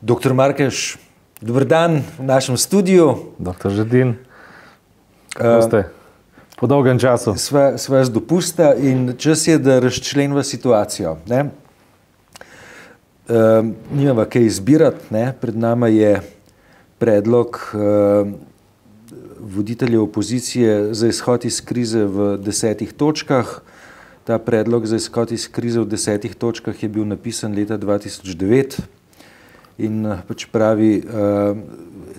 Doktor Markeš, dober dan v našem studiu. Doktor Žedin, kako ste? Po dolgem času. Sva, sva z dopusta in čas je, da razčlenva situacijo. Ne? Uh, nimava kaj izbirati, ne? pred nama je predlog uh, voditelja opozicije za izhod iz krize v desetih točkah. Ta predlog za izhod iz krize v desetih točkah je bil napisan leta 2009 in pač pravi, uh,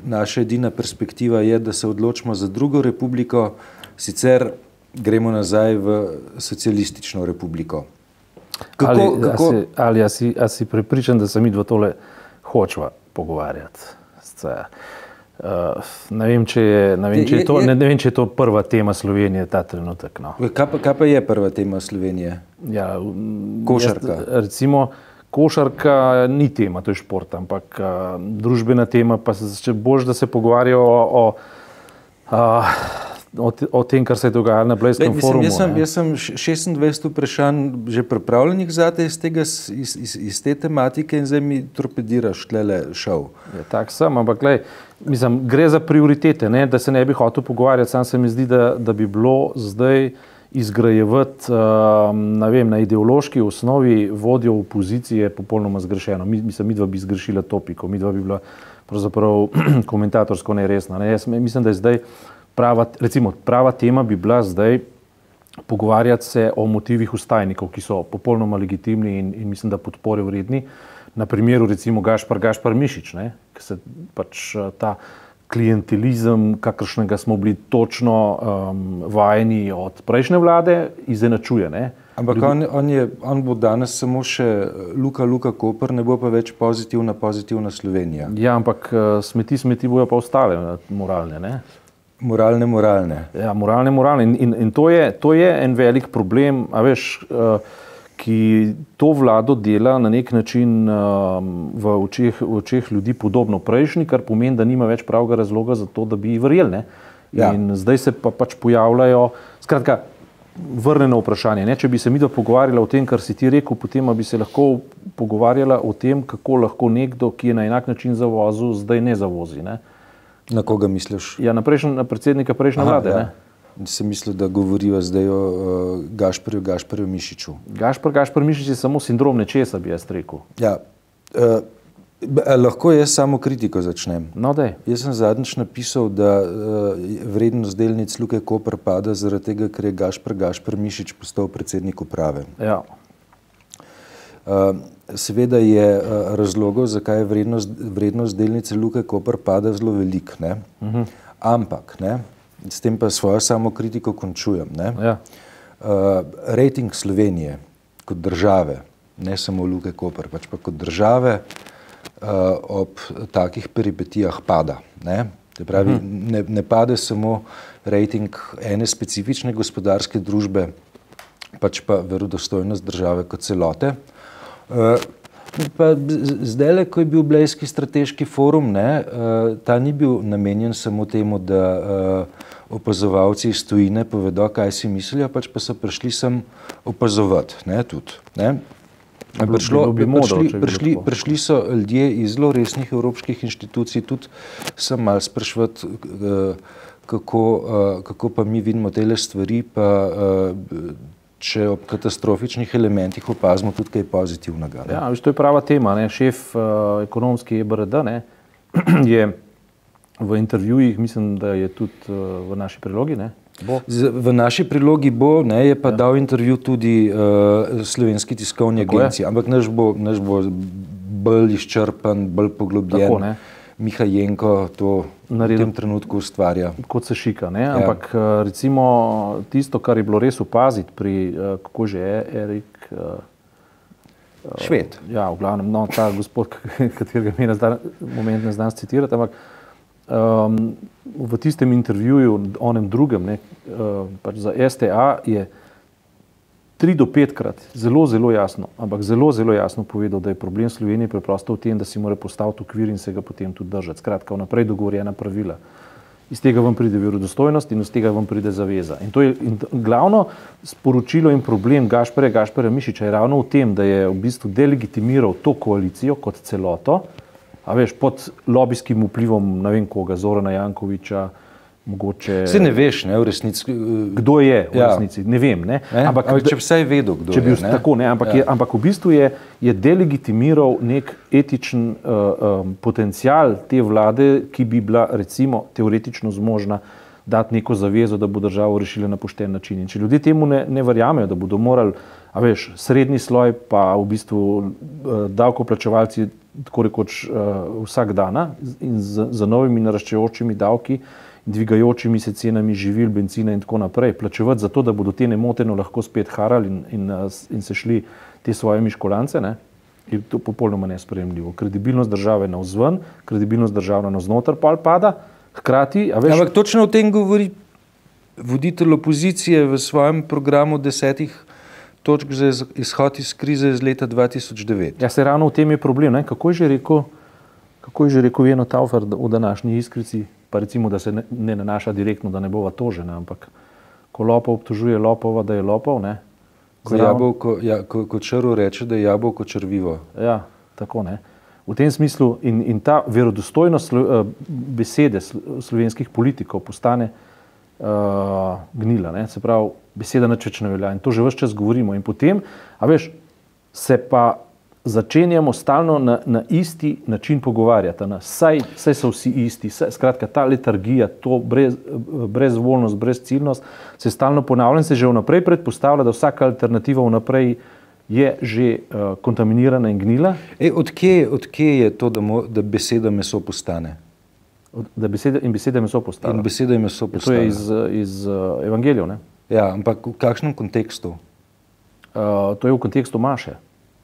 naša edina perspektiva je, da se odločimo za drugo republiko, sicer gremo nazaj v socialistično republiko. Kako, ali, kako... A si, ali a si, a si pripričan, da se mi dva tole hočeva pogovarjati? Uh, ne, vem, je, ne, vem, je, to, je, ne, ne vem, če je to prva tema Slovenije ta trenutek. No. Kaj, pa, kaj pa je prva tema Slovenije? Ja, Košarka. Jaz, recimo, košarka ni tema, to je šport, ampak uh, družbena tema pa če boš, da se pogovarjajo o, o, uh, o, o tem, kar se je dogajalo na Blejskem forumu. Jaz sem, jaz sem 26 vprašanj že pripravljenih zate iz, tega, iz, iz, iz te tematike in zdaj mi torpediraš tlele šov. Ja, tak sem, ampak glej, mislim, gre za prioritete, ne, da se ne bi hotel pogovarjati, sam se mi zdi, da, da bi bilo zdaj izgrajevati uh, vem, na ideološki osnovi vodjo opozicije popolnoma zgrešeno. Mi, mislim, mi dva bi zgrešila topiko, mi dva bi bila pravzaprav komentatorsko neresna. Ne? Jaz mislim, da je zdaj prava, recimo, prava tema bi bila zdaj pogovarjati se o motivih ustajnikov, ki so popolnoma legitimni in, in mislim, da podpore vredni. Na primeru recimo Gašpar, Gašpar Mišič, ne? ki se pač ta klientelizem, kakršnega smo bili točno um, vajeni od prejšnje vlade, izenačuje. Ne? Ampak Ljudi... on, on, je, on bo danes samo še Luka, Luka Koper, ne bo pa več pozitivna, pozitivna Slovenija. Ja, ampak uh, smeti, smeti bojo pa ostale, moralne. Ne? Moralne, moralne. Ja, moralne, moralne. In, in, in to, je, to je en velik problem, a veš. Uh, ki to vlado dela na nek način um, v očeh, v očeh ljudi podobno prejšnji, kar pomeni, da nima več pravega razloga za to, da bi verjeli. Ja. In zdaj se pa pač pojavljajo, skratka, vrneno vprašanje. Ne? Če bi se mi dva pogovarjala o tem, kar si ti rekel, potem bi se lahko pogovarjala o tem, kako lahko nekdo, ki je na enak način zavozil, zdaj ne zavozi. Ne? Na koga misliš? Ja, na, prejšnj, na predsednika prejšnje Aha, vlade. Ja. Sem mislil, da govorijo zdaj o uh, Gašporju, Gašporju Mišiču. Gašpor, Gašpor Mišič je samo sindrom nečesa, bi jaz rekel. Ja. Uh, lahko jaz samo kritiko začnem. No, jaz sem zadnjič napisal, da uh, vrednost delnic Luke Koper pada zaradi tega, ker je Gašpor, Gašpor Mišič postal predsednik uprave. Ja. Uh, seveda je uh, razlogov, zakaj je vrednost, vrednost delnice Luke Koper pada zelo velik. Uh mhm. -huh. Ampak, ne, s tem pa svojo samo kritiko končujem. Ja. Uh, rating Slovenije kot države, ne samo Luke Koper, pač pa kot države, uh, ob takih peripetijah pada. Ne? Pravi, hmm. ne, ne pade samo rating ene specifične gospodarske družbe, pač pa verodostojnost države kot celote. Uh, Zdaj, ko je bil Blejski strateški forum, ne, uh, ta ni bil namenjen samo temu, da uh, opazovalci iz tujine povedo, kaj si mislijo, pač pa so prišli sem opazovati. Ne, tudi, ne. Prišlo, bi model, prišli, prišli, prišli so ljudje iz zelo resnih evropskih inštitucij, tudi sem mal sprašvati, uh, kako, kako pa mi vidimo te stvari. Pa, če ob katastrofičnih elementih opazimo tudi kaj pozitivnega. Ja, viš, to je prava tema. Ne? Šef uh, ekonomski EBRD ne? je v intervjujih, mislim, da je tudi uh, v naši prilogi. Ne? Z, v naši prilogi bo, ne, je pa ja. dal intervju tudi uh, slovenski tiskovni agenciji, ampak naš bo, naš bo bolj izčrpan, bolj poglobljen. Tako, Miha Jenko to Naredil, v tem trenutku ustvarja. Kot se šika. Ja. Ampak eh, recimo tisto, kar je bilo res opaziti pri, eh, kako že je, Erik. Eh, Šved. Ja, v glavnem, no, ta gospod, katerega mi na moment ne znam citirati, ampak um, v tistem intervjuju, onem drugem, ne, uh, pač za STA je tri do petkrat zelo, zelo jasno, ampak zelo, zelo jasno povedal, da je problem Slovenije preprosto v tem, da si mora postaviti okvir in se ga potem tudi držati. Skratka, vnaprej dogovorjena pravila. Iz tega vam pride verodostojnost in iz tega vam pride zaveza. In to je in glavno sporočilo in problem Gašpere, Gašpere Mišiča je ravno v tem, da je v bistvu delegitimiral to koalicijo kot celoto a veš, pod lobijskim vplivom, ne vem koga, Zorana Jankoviča. Mogoče, Se ne veš, ne, v resnici. eh, kdo je v Ja. resnici, ne vem. Ne? Ne? Ampak, ampak če bi vsaj vedel, kdo je. bi bil tako, ne, ampak, ja. je, ampak v bistvu je, je delegitimiral nek etičen uh, um, potencial te vlade, ki bi bila recimo teoretično zmožna dati neko zavezo, da bo državo rešila na pošten način. In če ljudje temu ne, ne verjamejo, da bodo morali, a veš, srednji sloj, pa v bistvu uh, davkoplačevalci, tako rekoč uh, vsak dan in z, z novimi naraščajočimi davki. Dvigajočimi se cenami živil, benzina, in tako naprej, plačevati za to, da bodo te nemoteno lahko spet harali in, in, uh, in se šli te svoje miškolance, ne, je to popolnoma nespremljivo. Kredibilnost države na vzven, kredibilnost države na znotraj pa pada, hkrati, veš, Ampak točno o tem govori voditelj opozicije v svojem programu desetih točk za iz- izhod iz krize iz leta 2009. ja, se ravno v tem je problem. Ne? Kako je že rekel, kako je že rekel Jeno Taufer v današnji iskrici, pa recimo, da se ne, ne nanaša direktno, da ne bova tožena, ampak ko lopov obtožuje lopova, da je lopov, ne. Ko, jabolko, ja, ko, ko črv reče, da je jabolko črvivo. Ja, tako ne. V tem smislu in, in ta verodostojnost slo, eh, besede slo- slovenskih politikov postane uh, gnila. Ne? Se pravi, beseda nič več ne velja in to že vse čas govorimo. In potem, a veš, se pa začenjamo stalno na, na isti način pogovarjati. Na, saj, saj so vsi isti, saj, skratka, ta letargija, to brez, brezvoljnost, brezciljnost se stalno ponavlja in se že vnaprej predpostavlja, da vsaka alternativa vnaprej je že uh, kontaminirana in gnila, E, odkje, odkje je to, da, mo, da beseda meso postane? od- da besede in besede meso In postavlja. beseda je meso To je postane. iz, iz uh, evangelijev. ne. Ja, ampak v kakšnem kontekstu? Uh, to je v kontekstu Maše,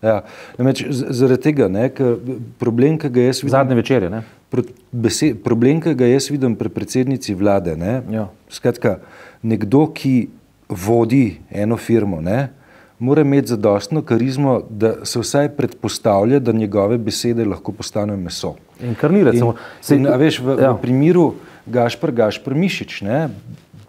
Ja, namreč zaradi tega, ne, ker problem, ki ga jaz vidim, zadnje večerje. Ne? pro- bese- problem, ki ga jaz vidim pri predsednici vlade, ne, Ja. skratka, nekdo, ki vodi eno firmo, ne, mora imeti zadostno karizmo, da se vsaj predpostavlja, da njegove besede lahko postanejo meso. In kar ni recimo. In, in, veš, v, ja. v primeru Gašpr, Gašpr Mišič, ne,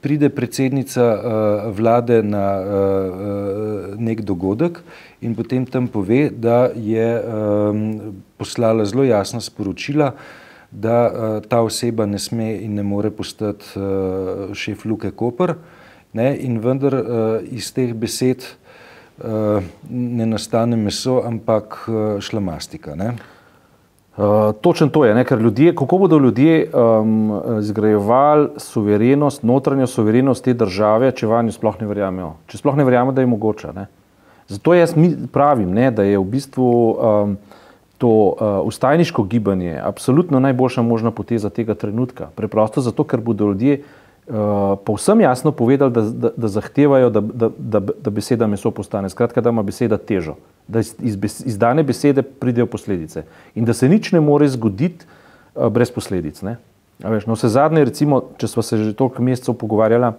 pride predsednica uh, vlade na uh, nek dogodek in potem tam pove, da je um, poslala zelo jasna sporočila, da uh, ta oseba ne sme in ne more postati uh, šef Luke Koper. Ne, in vendar uh, iz teh besed uh, ne nastane meso, ampak uh, šlamastika. Ne. Uh, točno to je, ne? ker ljudje, kako bodo ljudje um, izgrajevali suverenost, notranjo suverenost te države, če vanjo sploh ne verjamejo, če sploh ne verjamejo, da je mogoče. Ne? Zato jaz pravim, ne, da je v bistvu um, to uh, ustajniško gibanje absolutno najboljša možna poteza tega trenutka. Preprosto zato, ker bodo ljudje uh, povsem jasno povedali, da, da, da zahtevajo, da, da, da, da beseda meso postane. Skratka, da ima beseda težo, da iz, iz, dane besede pridejo posledice in da se nič ne more zgoditi uh, brez posledic. Ne? A Veš, no, vse zadnje, recimo, če smo se že toliko mesecev pogovarjali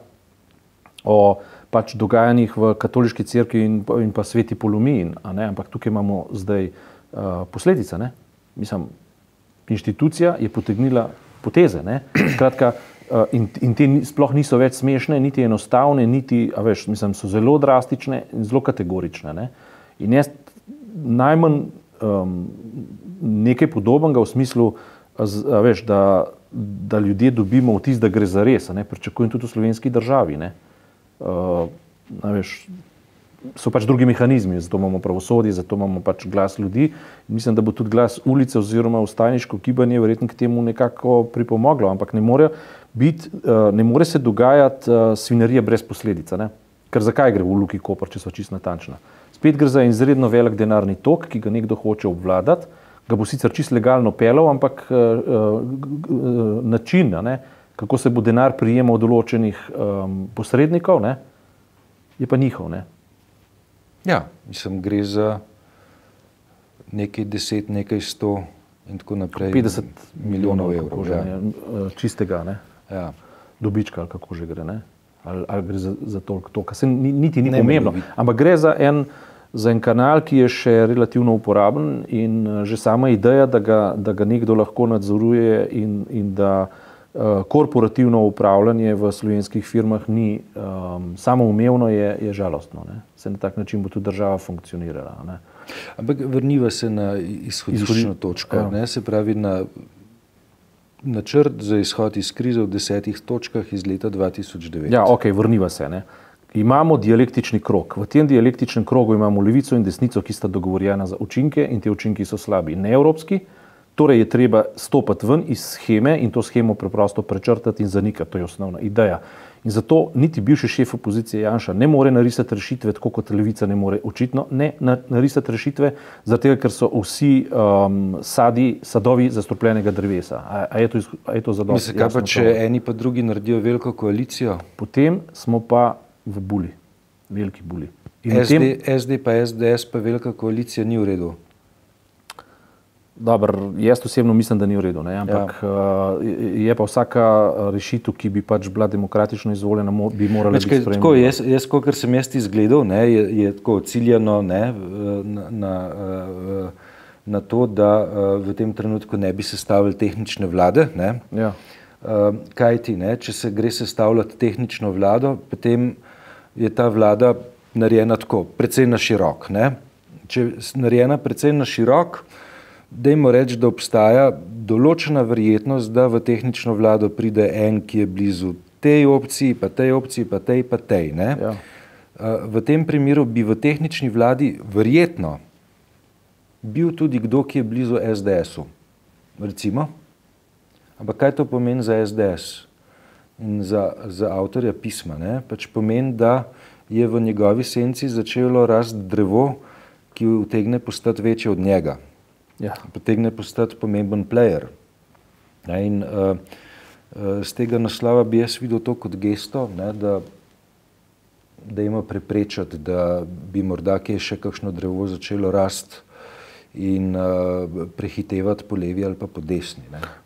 o pač dogajanjih v katoliški cerkvi in, in pa sveti polomiji, ampak tukaj imamo zdaj uh, posledice. Ne? Mislim, inštitucija je potegnila poteze. Ne? Skratka, uh, in, in te sploh niso več smešne, niti enostavne, niti, veš, mislim, so zelo drastične in zelo kategorične. Ne? In jaz najmanj um, nekaj podobnega v smislu, z- veš, da, da ljudje dobimo vtis, da gre za res. ne, Pričakujem tudi v slovenski državi. Ne? Uh, a veš, so pač drugi mehanizmi, zato imamo pravosodje, zato imamo pač glas ljudi. Mislim, da bo tudi glas ulice oziroma ustajniško gibanje verjetno k temu nekako pripomoglo, ampak ne more, biti, uh, ne more se dogajati uh, svinarija brez posledic. a ne. Ker zakaj gre v Luki Koper, če so čisto natančna? Spet gre za izredno velik denarni tok, ki ga nekdo hoče obvladati, ga bo sicer čisto legalno pelal, ampak uh, uh, način, ne, kako se bo denar prijemal od določenih um, posrednikov, ne, je pa njihov. Ne. Ja, mislim, gre za nekaj deset, nekaj sto in tako naprej. 50 milijonov kako evrov. že, Ja. ne, čistega ne, Ja. dobička, ali kako že gre. Ne? Ali, ali gre za, za toliko, to, kar se ni, niti ni Ne, pomembno. Ampak gre za en, za en kanal, ki je še relativno uporaben in eh, že sama ideja, da ga, da ga nekdo lahko nadzoruje in, in da korporativno upravljanje v slovenskih firmah ni um, samoumevno, je, je žalostno. Ne? Se na tak način bo tudi država funkcionirala. Ne? Ampak vrniva se na izhodiščno točko, ja. ne? se pravi na načrt za izhod iz krize v desetih točkah iz leta 2009. Ja, ok, vrniva se. Ne? Imamo dialektični krog. V tem dialektičnem krogu imamo levico in desnico, ki sta dogovorjena za učinke in ti učinki so slabi, ne evropski. Torej je treba stopiti ven iz scheme in to schemo preprosto prečrtati in zanikati. To je osnovna ideja. In zato niti bivši šef opozicije Janša ne more narisati rešitve, tako kot levica ne more očitno ne narisati rešitve, zato ker so vsi um, sadi, sadovi zastrupljenega drevesa. A, a je to, to zadovoljno? Mislim, kaj pa če eni pa drugi naredijo veliko koalicijo? Potem smo pa v buli, veliki buli. SD, tem, SD pa SDS pa velika koalicija ni v redu. Dobar, jaz osebno mislim, da ni v redu. Ne? Ampak ja. uh, je pa vsaka rešitev, ki bi pač bila demokratično izvoljena, mo bi morala Večkaj, biti sprejeta. Jaz, jaz kot sem jaz izgledal, ne, je, je tako ciljano ne, na, na, na to, da v tem trenutku ne bi sestavili tehnične vlade. Ja. Kaj ti, ne, če se gre sestavljati tehnično vlado, potem je ta vlada narejena tako, precej na širok. Ne? Če je narejena precej na širok, Dajmo reči, da obstaja določena verjetnost, da v tehnično vlado pride en, ki je blizu tej opciji, pa tej opciji, pa tej, pa tej. Ja. V tem primeru bi v tehnični vladi verjetno bil tudi kdo, ki je blizu SDS-u. Recimo. Ampak kaj to pomeni za SDS za, za avtorja pisma? Ne? Pač pomeni, da je v njegovi senci začelo rast drevo, ki utegne postati večje od njega ja. potegne postati pomemben player. Ne, in uh, uh, z tega naslova bi jaz videl to kot gesto, ne, da, da ima preprečati, da bi morda kje še kakšno drevo začelo rasti in uh, prehitevati po levi ali pa po desni.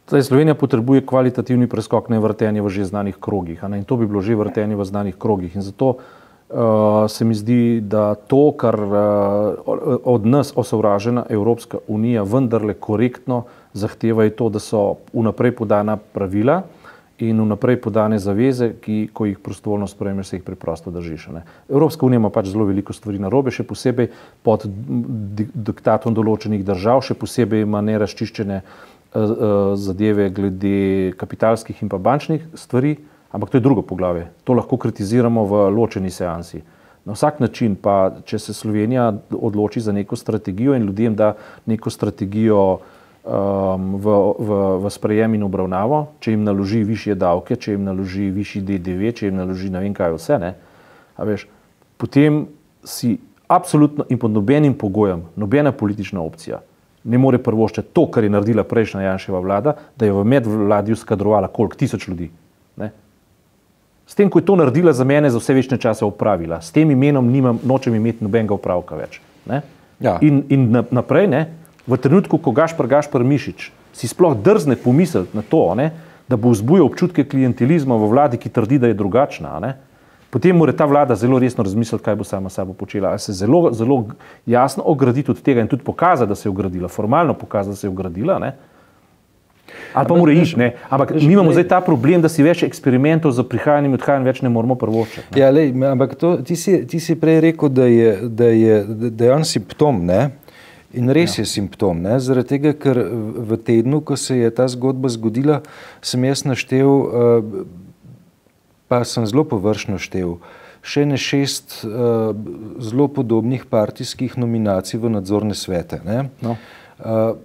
Zdaj, Slovenija potrebuje kvalitativni preskok na vrtenje v že znanih krogih in to bi bilo že vrtenje v znanih krogih. In zato uh, se mi zdi, da to, kar uh, od nas osovražena Evropska unija vendarle korektno zahteva, je to, da so vnaprej podana pravila in vnaprej podane zaveze, ki, ko jih prostovoljno sprejmeš, se jih preprosto držiš. Ne. Evropska unija ima pač zelo veliko stvari na robe, še posebej pod diktatom določenih držav, še posebej ima nerazčiščene uh, zadeve glede kapitalskih in pa bančnih stvari. Ampak to je drugo poglavje. To lahko kritiziramo v ločeni seansi. Na vsak način pa, če se Slovenija odloči za neko strategijo in ljudem da neko strategijo um, v, v, v sprejem in obravnavo, če jim naloži više davke, če jim naloži višji DDV, če jim naloži ne vem kaj vse, ne, veš, potem si absolutno in pod nobenim pogojem, nobena politična opcija ne more prvoščati to, kar je naredila prejšnja Janševa vlada, da je v medvladju skadrovala koliko tisoč ljudi. Ne? S tem, ko je to naredila za mene, za vse večne čase upravila, s tem imenom nimam, nočem imeti nobenega upravka več. Ja. In, in naprej, ne? V trenutku, ko Gašpr Gašpr Mišič si sploh drzne pomisliti na to, ne? da bo vzbujal občutke klientelizma v vladi, ki trdi, da je drugačna, ne? potem mora ta vlada zelo resno razmisliti, kaj bo sama sabo počela. Ali se zelo, zelo jasno ograditi od tega in tudi pokazati, da se je ogradila, formalno pokazati, da se je ogradila. Ne? Ali pa mora iti, ampak mi imamo zdaj ta problem, da si več eksperimentov za prihajanje in odhajanje več ne moramo prvočiti. Ja, lej, ampak to, ti, si, ti si prej rekel, da je, da je, da je on simptom. Ne? In res ja. je simptom, ne? zaradi tega, ker v tednu, ko se je ta zgodba zgodila, sem jaz naštel, eh, pa sem zelo površno štel, še ne šest uh, zelo podobnih partijskih nominacij v nadzorne svete. No. Uh,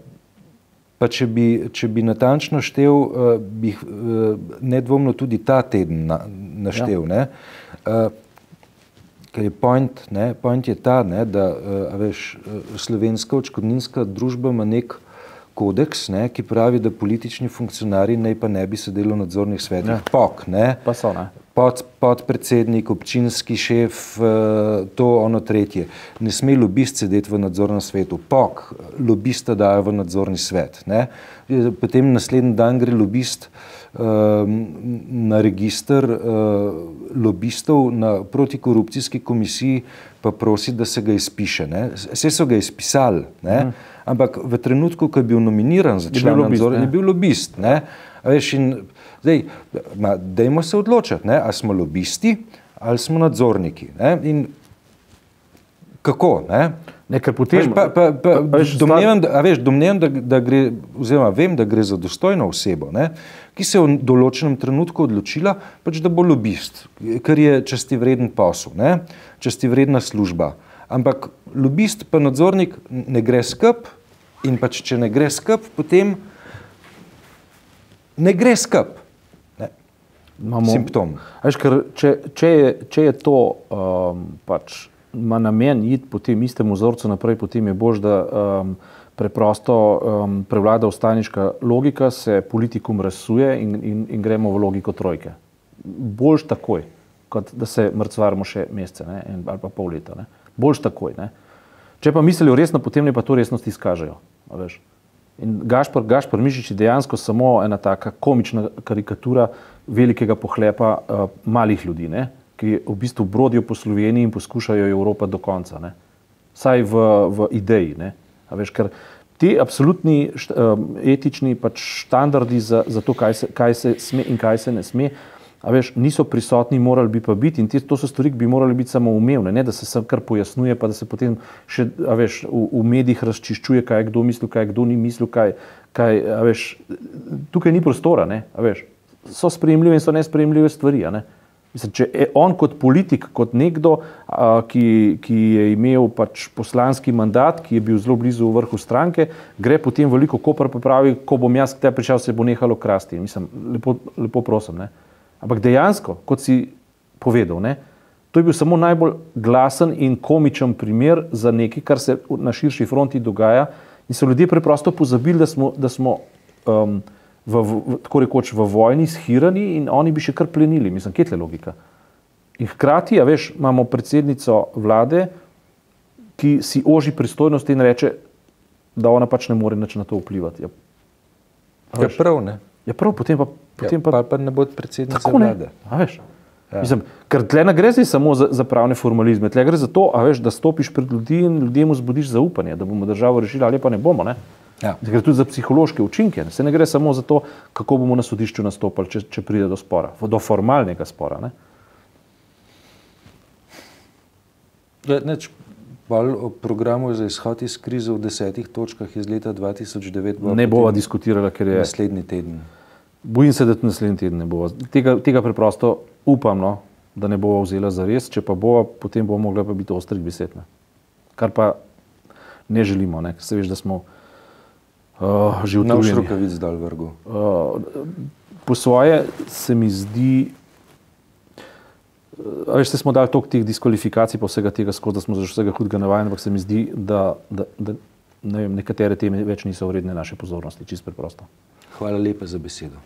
Pa če bi, če bi natančno štev, uh, bi uh, nedvomno tudi ta teden na, naštel. Ja. Uh, ker je point, ne, point je ta, ne, da uh, veš, slovenska očkodninska družba ima nek kodeks, ne, ki pravi, da politični funkcionarji naj pa ne bi sedeli v nadzornih svetih. Ja. Pok, ne. Pa so, ne pod, podpredsednik, občinski šef, eh, to ono tretje. Ne sme lobist sedeti v nadzornem svetu, pok, lobista dajo v nadzorni svet. Ne? Potem naslednji dan gre lobist um, na registr uh, lobistov na protikorupcijski komisiji, pa prosi, da se ga izpiše. Ne? Vse so ga izpisali, ne? ampak v trenutku, ko je bil nominiran za člana nadzora, je bil lobist. Ne? Veš, in zdaj, ma, dajmo se odločiti, ne, ali smo lobisti ali smo nadzorniki. Ne, in kako? Ne? Ne, ker potem, Pa, pa, pa, a veš, domnevam, da, veš, domnevam, da, da gre, oziroma vem, da gre za dostojno osebo, ne, ki se je v določenem trenutku odločila, pač, da bo lobist, ker je časti vreden posel, ne, časti vredna služba. Ampak lobist pa nadzornik ne gre skup in pač, če ne gre skup, potem ne gre skup. Imamo Simptom. Veš, ker če, če, je, če je to um, pač ima namen iti po tem istem vzorcu naprej, potem je bož, da um, preprosto um, prevlada ustaniška logika, se politikum razsuje in, in, in gremo v logiko trojke. Boljš takoj, kot da se mrcvarimo še mesece ne, in, ali pa pol leta. Ne. Boljš takoj. Ne. Če pa mislijo resno, potem ne pa to resnost izkažejo. In Gašpor, Gašpor Mišič je dejansko samo ena taka komična karikatura velikega pohlepa uh, malih ljudi, ne? Ki v bistvu brodijo po Sloveniji in poskušajo Evropa do konca. Ne? Vsaj v, v ideji. Ne? A Veš, ker ti absolutni um, etični pač standardi za, za to, kaj se, kaj se sme in kaj se ne sme, veš, niso prisotni, morali bi pa biti in te, to so stvari, ki bi morali biti samoumevne, ne da se sem kar pojasnjuje, pa da se potem še veš, v, v medijih razčiščuje, kaj je kdo mislil, kaj je kdo ni mislil, kaj, kaj veš, tukaj ni prostora, ne, veš, so sprejemljive in so nesprejemljive stvari. Ne. Mislim, če je on kot politik, kot nekdo, a, ki, ki je imel pač poslanski mandat, ki je bil zelo blizu vrhu stranke, gre potem veliko kopr pa pravi, ko bom jaz k tebi prišel, se bo nehalo krasti. Mislim, lepo, lepo prosim. Ne? Ampak dejansko, kot si povedal, ne, to je bil samo najbolj glasen in komičen primer za nekaj, kar se na širši fronti dogaja in so ljudje preprosto pozabili, da smo, da smo um, v, v, tako rekoč v vojni shirani in oni bi še kar plenili. Mislim, kje je logika? In hkrati, a veš, imamo predsednico vlade, ki si oži pristojnosti in reče, da ona pač ne more nič na to vplivati. Ja, Ja, prav, ne. ja prav, potem pa, potem Ja, pa, pa, pa ne bo predsednica tako ne. vlade. A veš. Ja. Mislim, ker tle ne gre zdaj samo za, za pravne formalizme, tle gre za to, veš, da stopiš pred ljudi in ljudem vzbudiš zaupanje, da bomo državo rešili ali pa ne bomo. Ne? Ja. Gre tudi za psihološke učinke. Se ne gre samo za to, kako bomo na sodišču nastopali, če, če pride do spora, do formalnega spora. Ne? Ja, neč, bolj o programu za izhod iz krize v desetih točkah iz leta 2009 bo Ne bova diskutirala, ker je. naslednji teden. Bojim se, da naslednji teden ne bo. Tega, tega preprosto upam, no, da ne bo vzela za res, če pa bo, potem bo mogla pa biti ostrih besed. Ne. Kar pa ne želimo, ne. se veš, da smo uh, že Na utrujeni. šrokavic dal vrgu. Uh, po svoje se mi zdi, veš, se smo dali toliko teh diskvalifikacij, pa vsega tega skozi, da smo že vsega hudega navajeni, ampak se mi zdi, da, da, da ne vem, nekatere teme več niso vredne naše pozornosti, čisto preprosto. Hvala lepa za besedo.